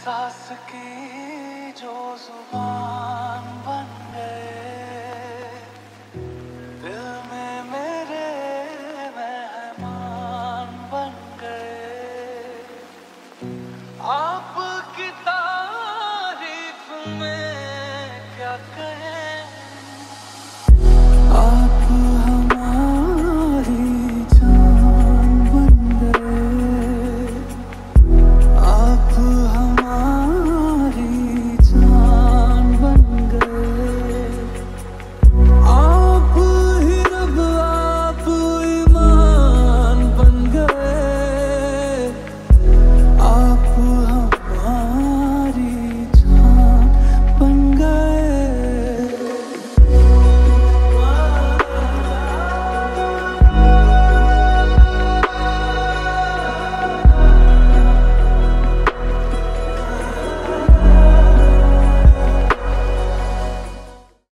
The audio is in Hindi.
सास की जो ज़ुबान बन गए। दिल में मेरे मेहमान बन गए। आपकी तारीफ़ में क्या कहें?